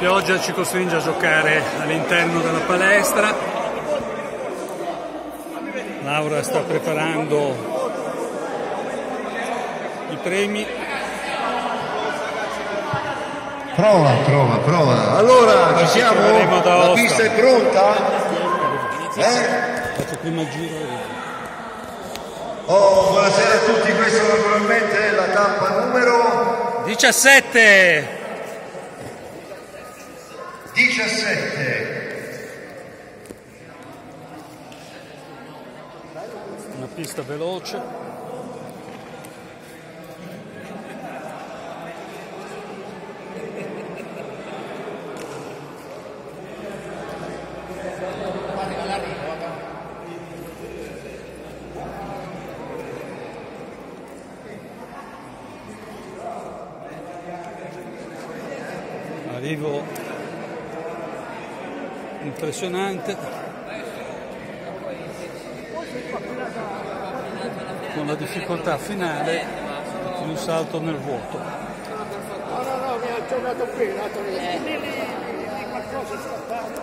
pioggia ci costringe a giocare all'interno della palestra. Laura sta preparando i premi. Prova, prova, prova. Allora, ci siamo? La pista è pronta? Eh? Faccio prima giro. Oh, buonasera a tutti, questa naturalmente è la tappa numero 17! 17. Una pista veloce. Arrivo impressionante con la difficoltà finale di un salto nel vuoto. No, no, no, mi ha giocato qui, l'altro lì, lì, qualcosa è scappato.